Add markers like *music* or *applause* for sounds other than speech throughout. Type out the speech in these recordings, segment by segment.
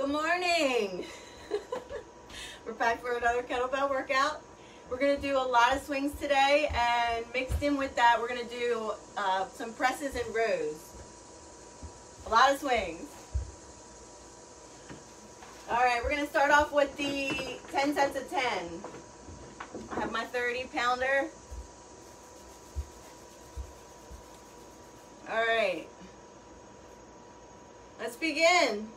Good morning. *laughs* We're back for another kettlebell workout. We're gonna do a lot of swings today and mixed in with that, we're gonna do uh, some presses and rows. A lot of swings. All right, we're gonna start off with the 10 sets of 10. I have my 30 pounder. All right. Let's begin.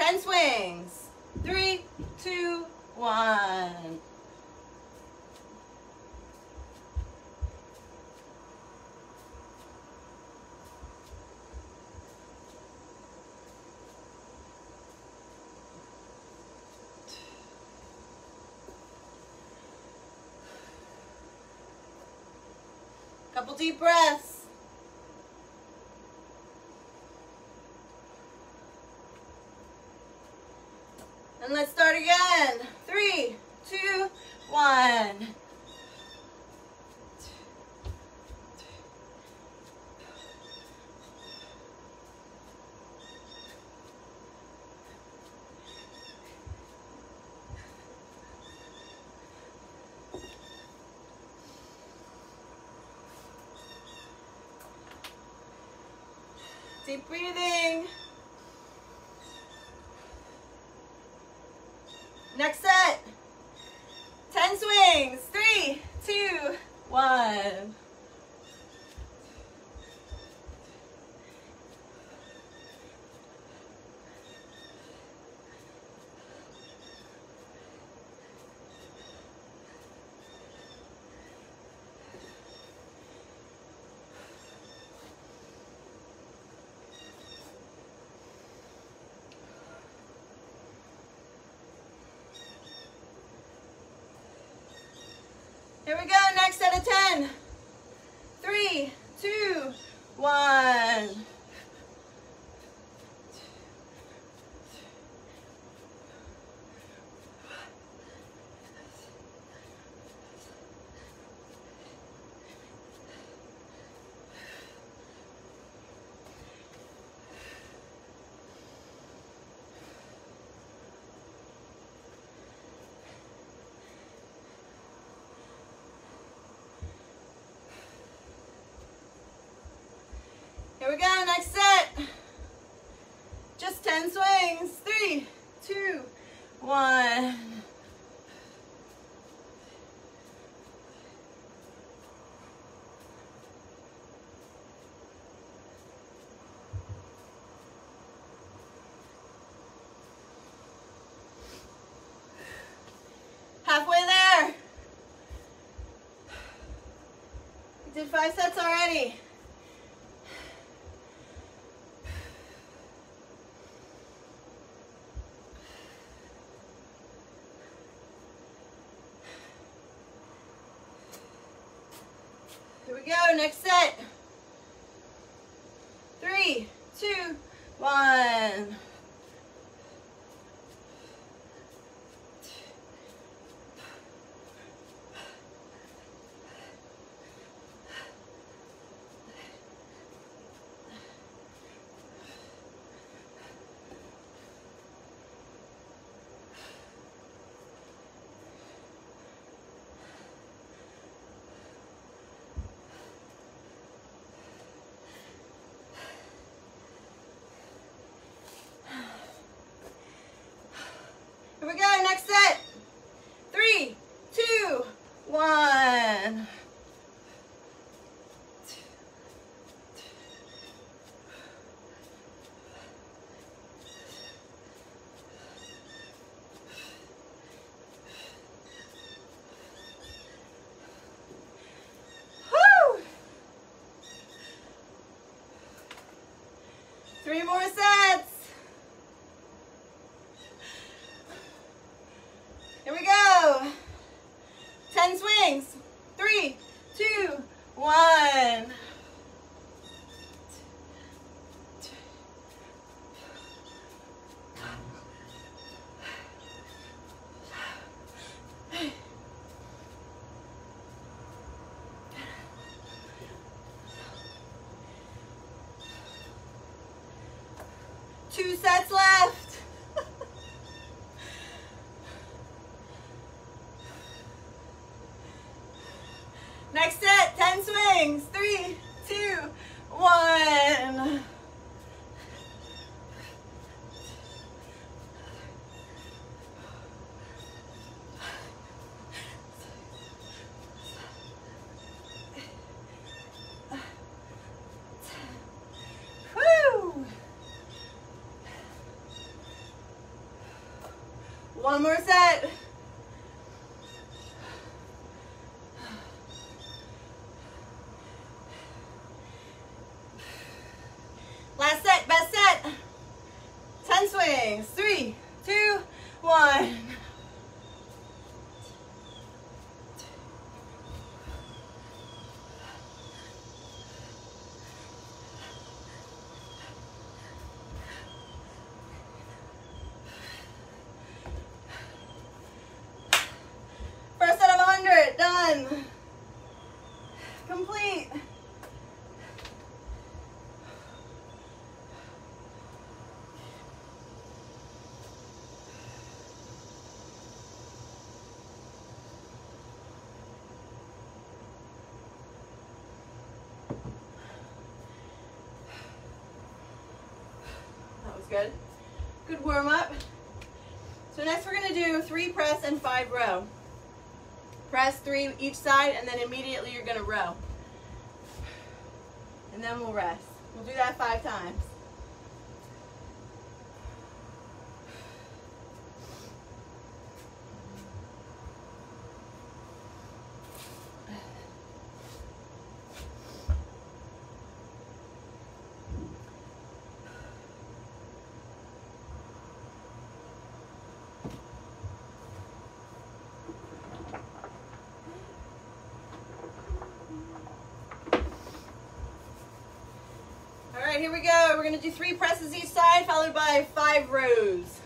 10 swings. Three, two, one. Couple deep breaths. And let's start again. Three, two, one. Deep breathing. Next set. 10 swings. Three, two, one. Here we go, next set of 10. Three, two, one. Here we go, next set. Just 10 swings. Three, two, one. Halfway there. We did five sets already. Here we go, next set. Three, two, one. Here we go, next set. Three, two, one. Whew. Three more sets. Here we go. 10 swings. Three, two, one. Two sets left. Next set, 10 swings. Three, two, one. Woo! One more set. Last set, best set. 10 swings. Three, two, one. First set of 100, done. Complete. That was good. Good warm up. So next we're gonna do three press and five row. Press three each side and then immediately you're gonna row. And then we'll rest. We'll do that five times. All right, here we go. We're gonna do three presses each side, followed by five rows.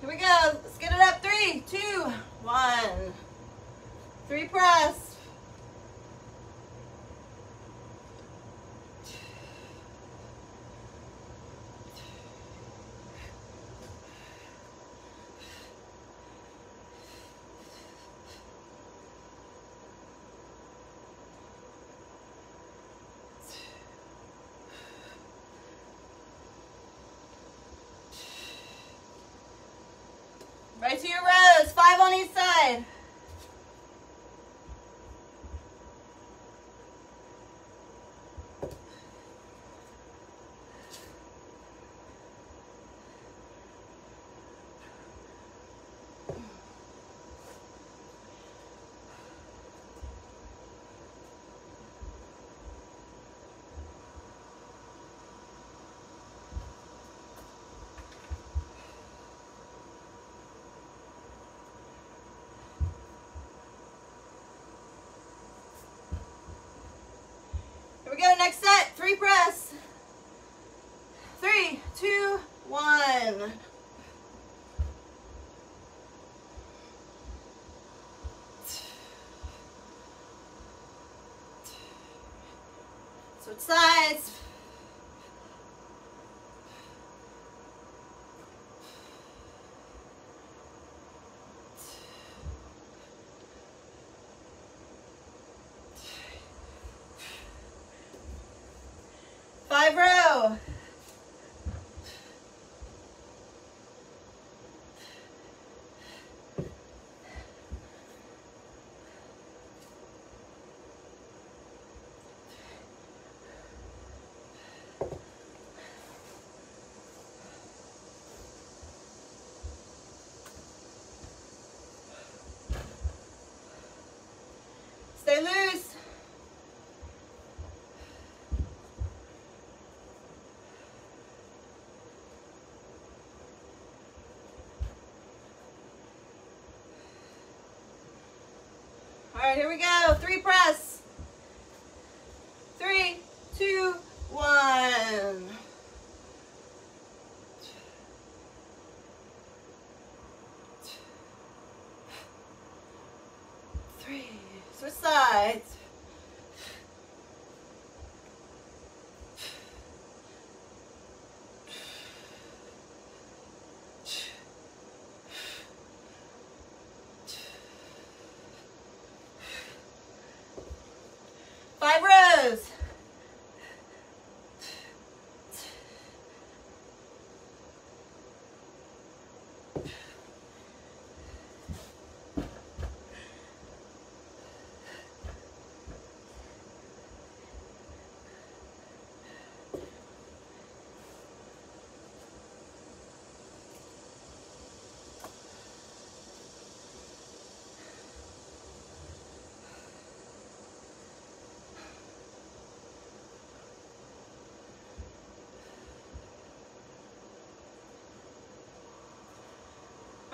Here we go. Let's get it up. Three, two, one. Three press. Right to your rows. Five on each side. Here we go. Next set. Three press. Three, two, one. Switch sides. Five row. Stay loose. All right, here we go. Three press. Three, two, one. Three. Switch sides.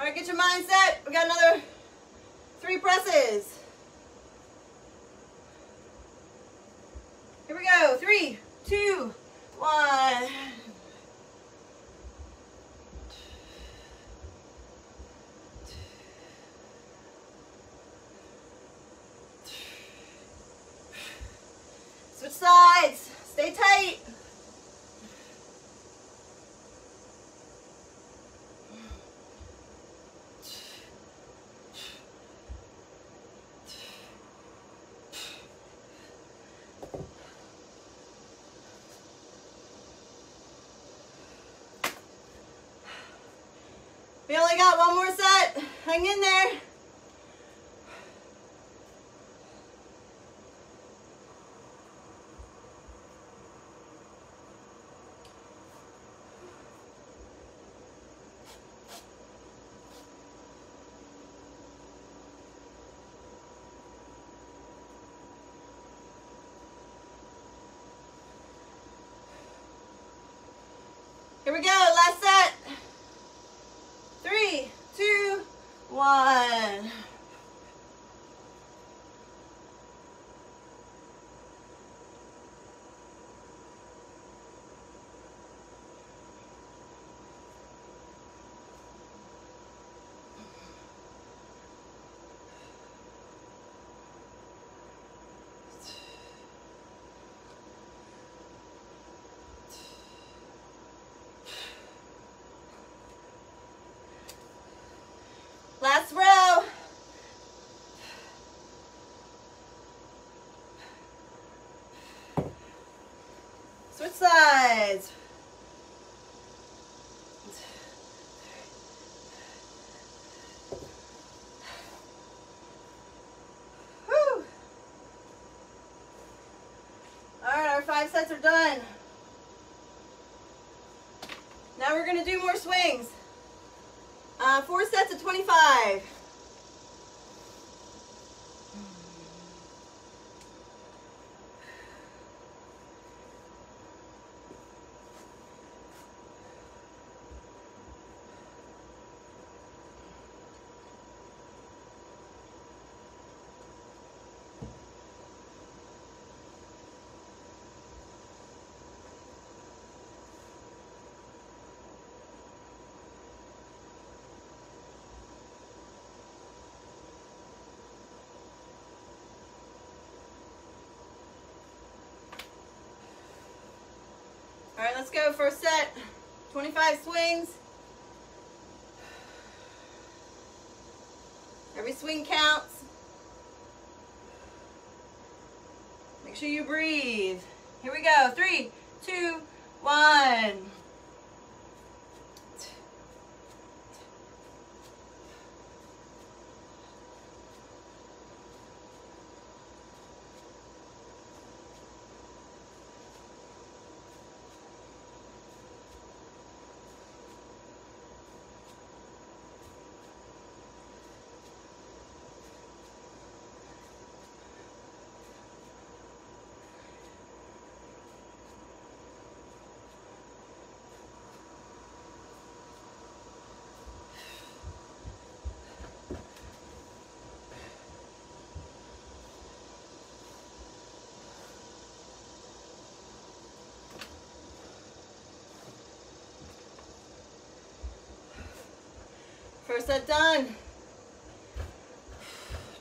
Right, get your mindset. We got another three presses. Here we go. Three, two, one. Switch sides. Stay tight. We only got one more set. Hang in there. Here we go, last set. Three, two, one. Last row. Switch sides. All right, our five sets are done. Now we're gonna do more swings. Uh, four sets of 25. Let's go. First set, 25 swings. Every swing counts. Make sure you breathe. Here we go. Three, two, one. First set done.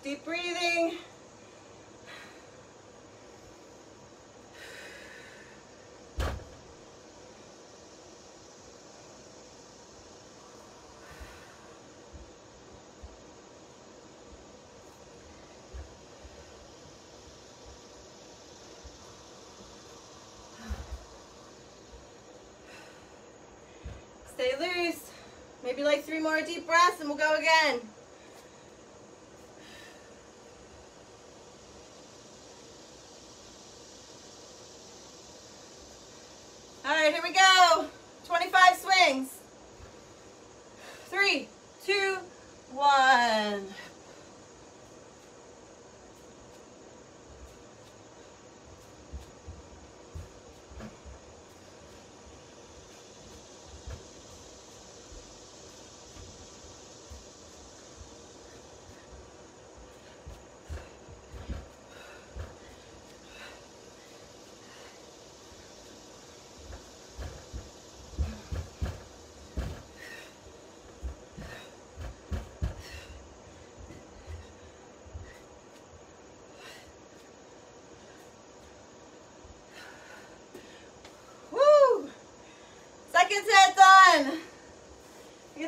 Deep breathing. Stay loose. Maybe like three more deep breaths and we'll go again. All right, here we go. 25 swings. Three, two, one.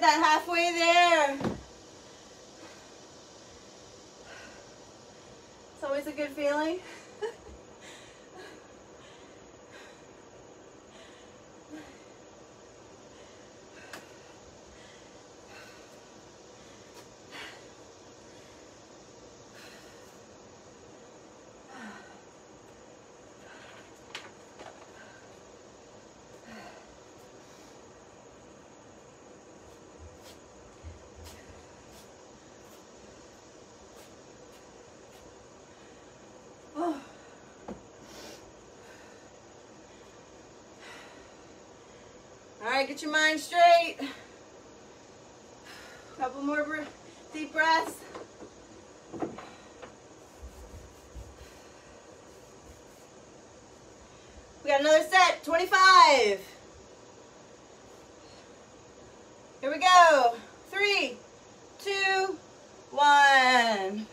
At halfway there. It's always a good feeling. Right, get your mind straight. Couple more deep breaths. We got another set, 25. Here we go. Three, two, one.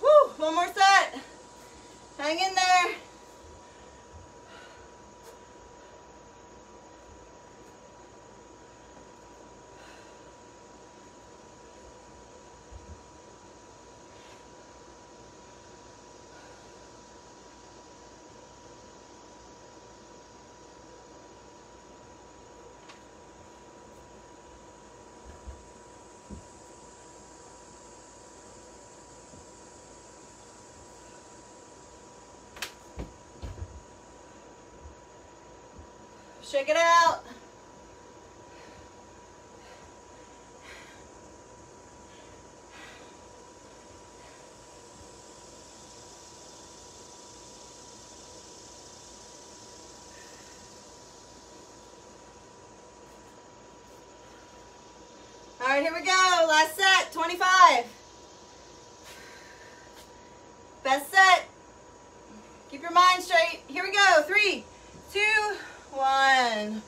Whew, one more set. Hang in there. Shake it out. All right, here we go. Last set, 25. Best set. Keep your mind straight. Here we go. Three, one.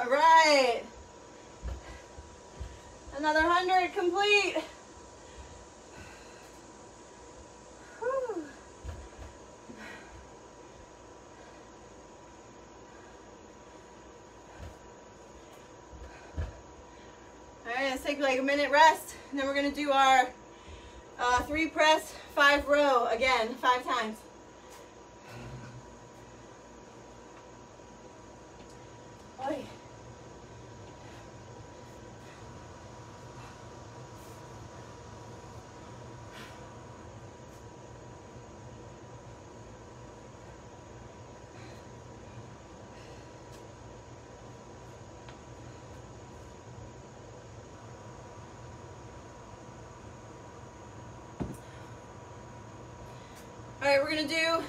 All right. Another hundred complete. All right, let's take like a minute rest, and then we're gonna do our uh, three press, five row again, five times. Oy. All right, we're gonna do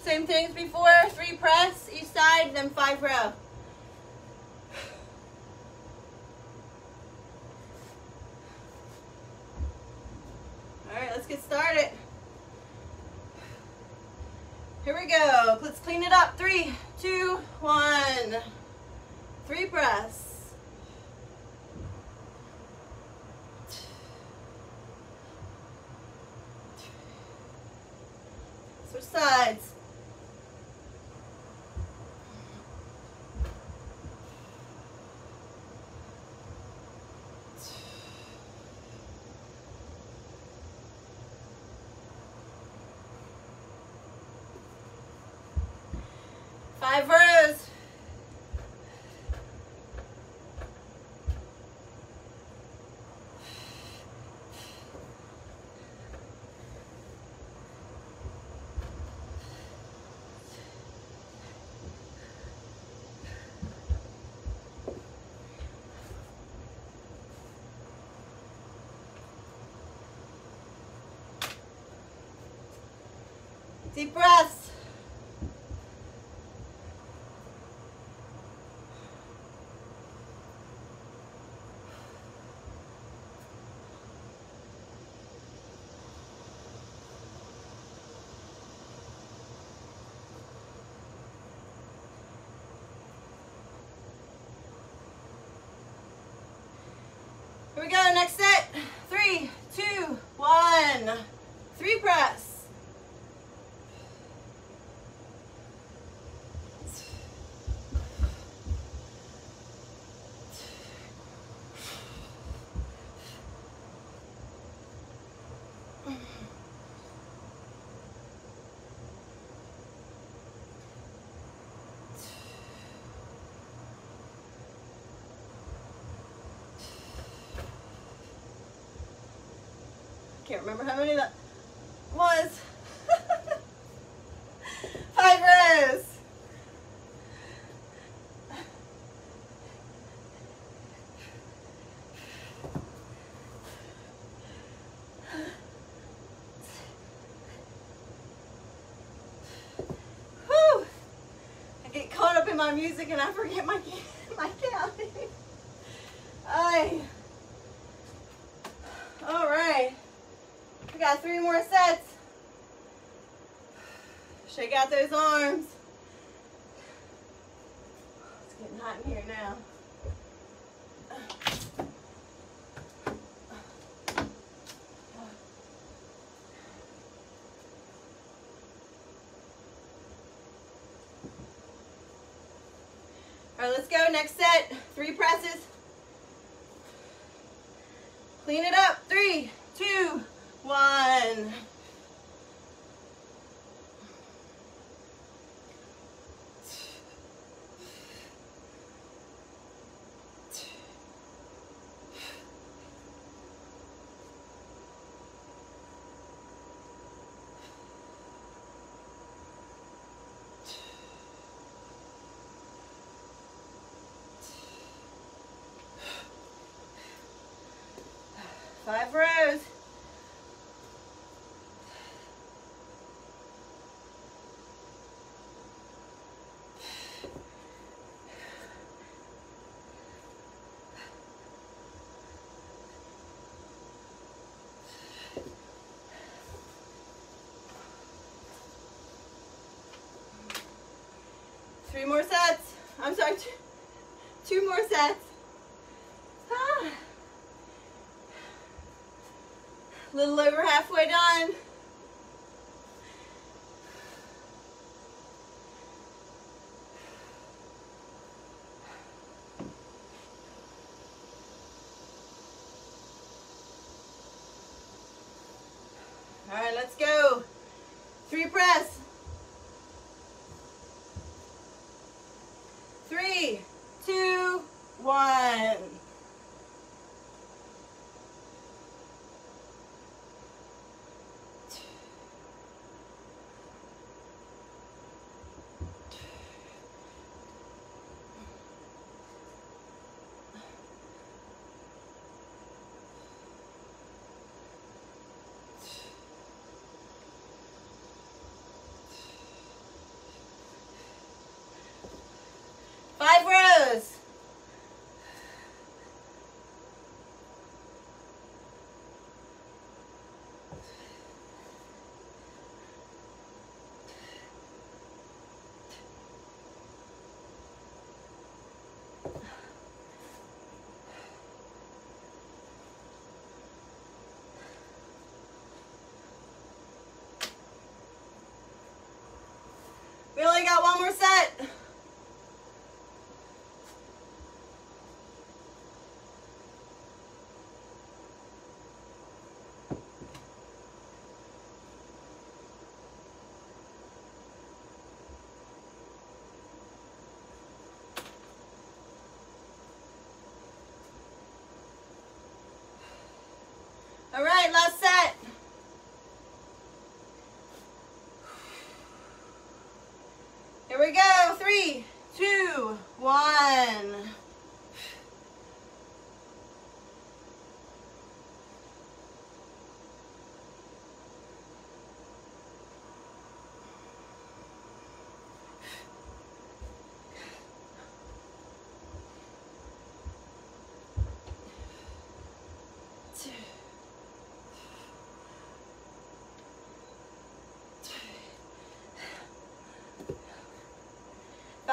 same things before, three press each side, then five row. All right, let's get started. Here we go. Let's clean it up. Three, two, one. Three press. Switch sides. Five rows. Deep breaths. Here we go, next set. Three, two, one. Three press. Remember how many that was. *laughs* Five rows. Whew. I get caught up in my music and I forget my *laughs* my counting. Aye. All right. We got three more sets. Shake out those arms. It's getting hot in here now. All right, let's go. Next set. Three presses. Clean it up. Three, two, one. Five rows. Three more sets. I'm sorry, two, two more sets. Ah. Little over halfway done.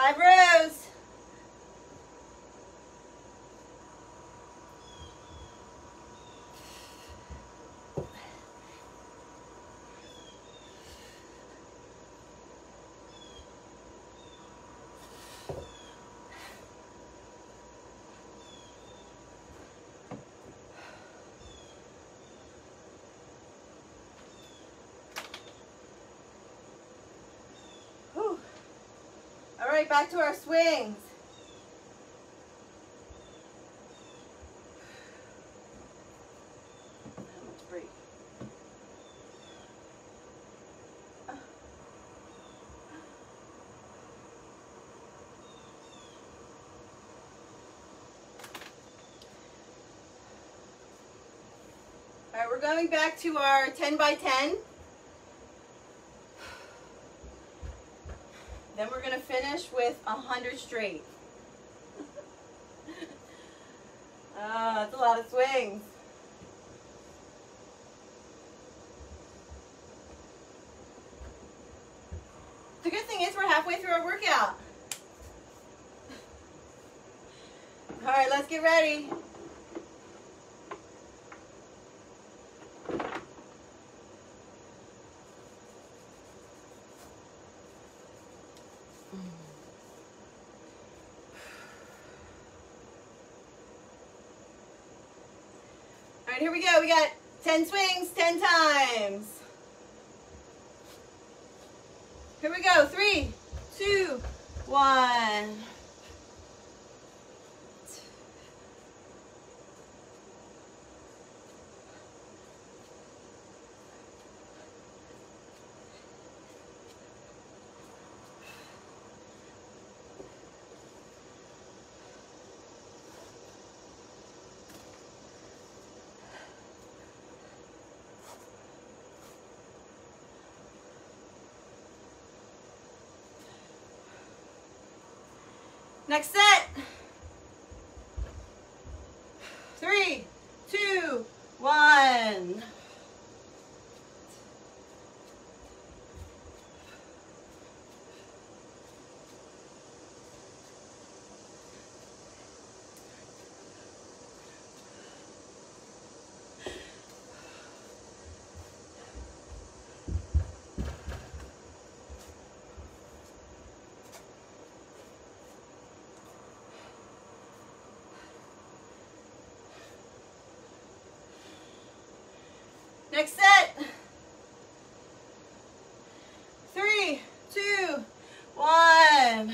Five rows. Right, back to our swings. All right, we're going back to our 10 by 10. Then we're gonna with a hundred straight. *laughs* Ah, that's a lot of swings. The good thing is we're halfway through our workout. *laughs* All right, let's get ready. Right, here we go. We got 10 swings, 10 times. Here we go. Three, two, one. Next set. Three, two, one. Next set. Three, two, one.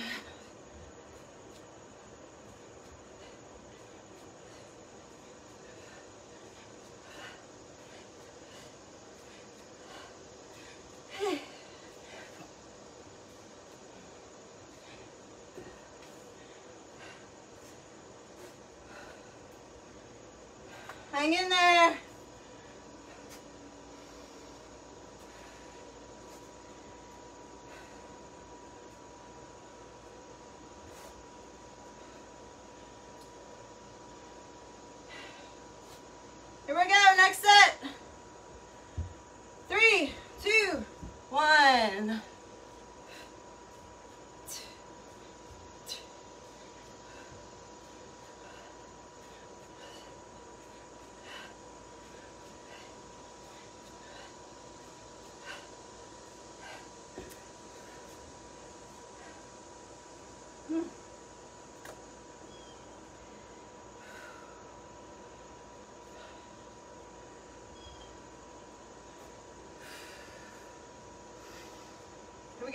Hang in there.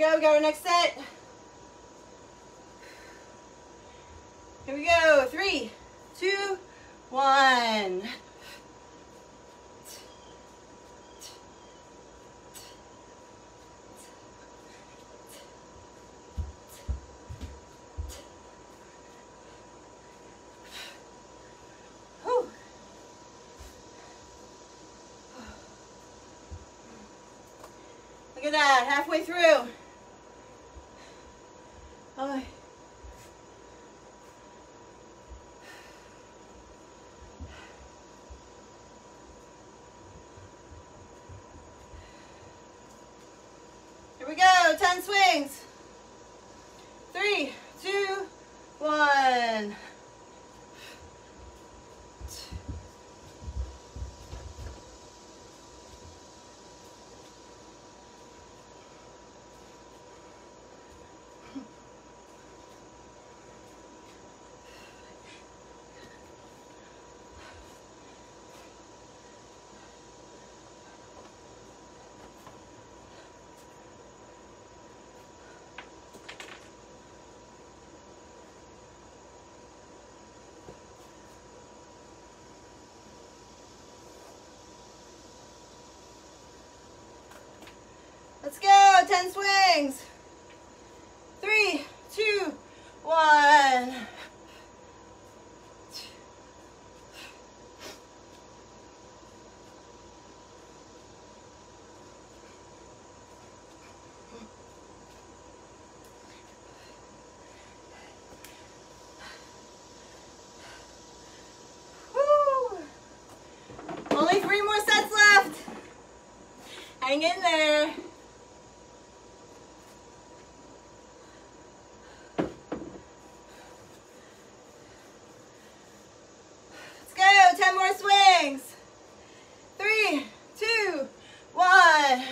go. We got our next set. Here we go. Three, two, one. Look at that, halfway through. We go, 10 swings. Three, two, one. Let's go, 10 swings. Three, two, one. Woo. Only three more sets left. Hang in there. Let's go. 10 more swings. Three, two, one.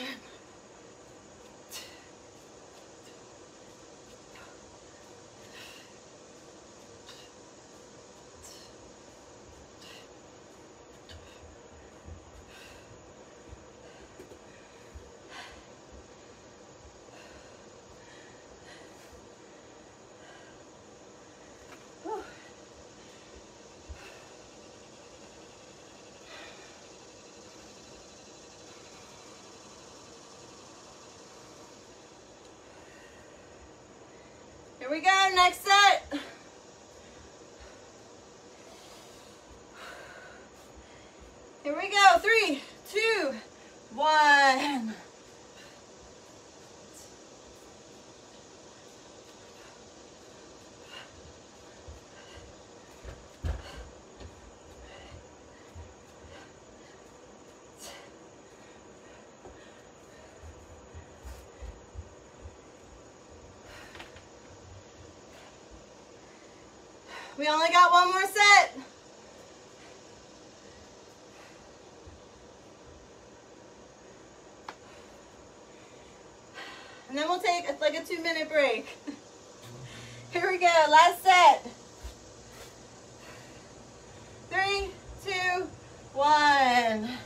Whew. Here we go, next set. Here we go, three, two, one. We only got one more set. And then we'll take it's like a two minute break. *laughs* Here we go, last set. Three, two, one.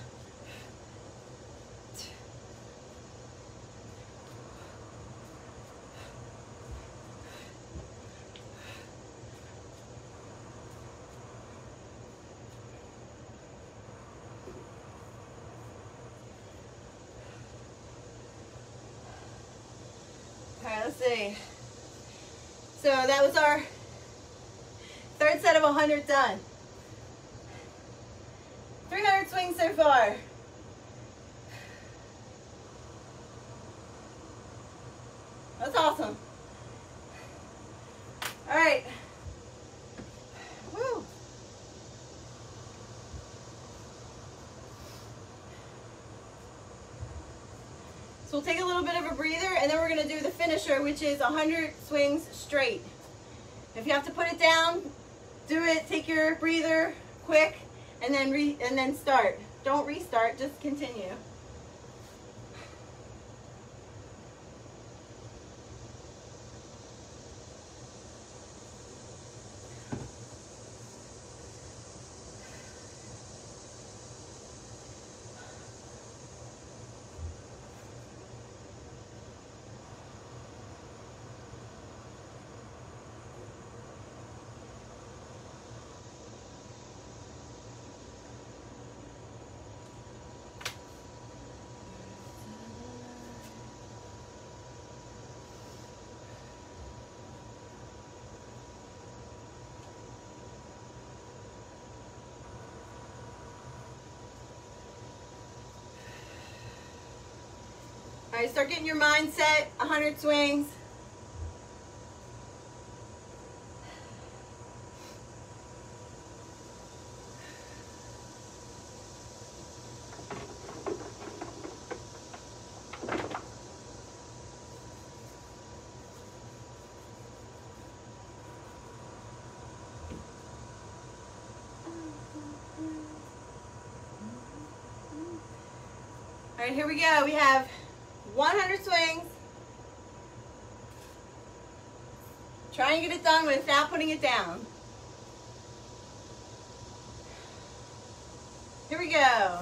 300 done. 300 swings so far. That's awesome. All right. Woo. So we'll take a little bit of a breather and then we're gonna do the finisher, which is 100 swings straight. If you have to put it down, do it, take your breather quick, and then re and then start. Don't restart, just continue. Start getting your mindset, 100 swings. All right, here we go. We have 100 swings. Try and get it done without putting it down. Here we go.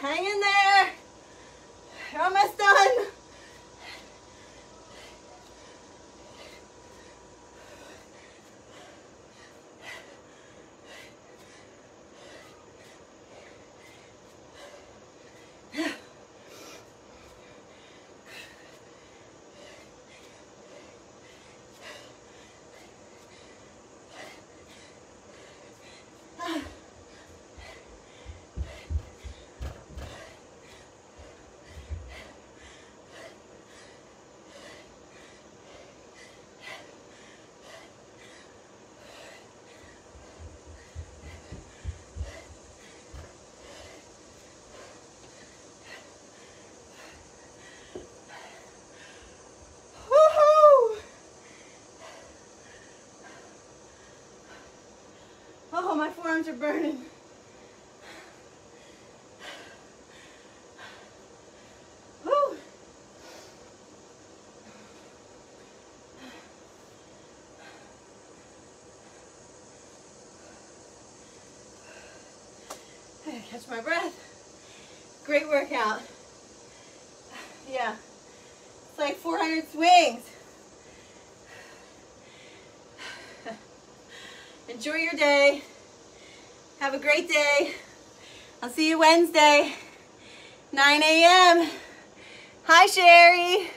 Hang in there. You're almost done. Woohoo! Oh, my forearms are burning. Woo! I catch my breath. Great workout. Yeah. It's like 400 swings. Enjoy your day. Have a great day. I'll see you Wednesday, 9 a.m. Hi, Sherry.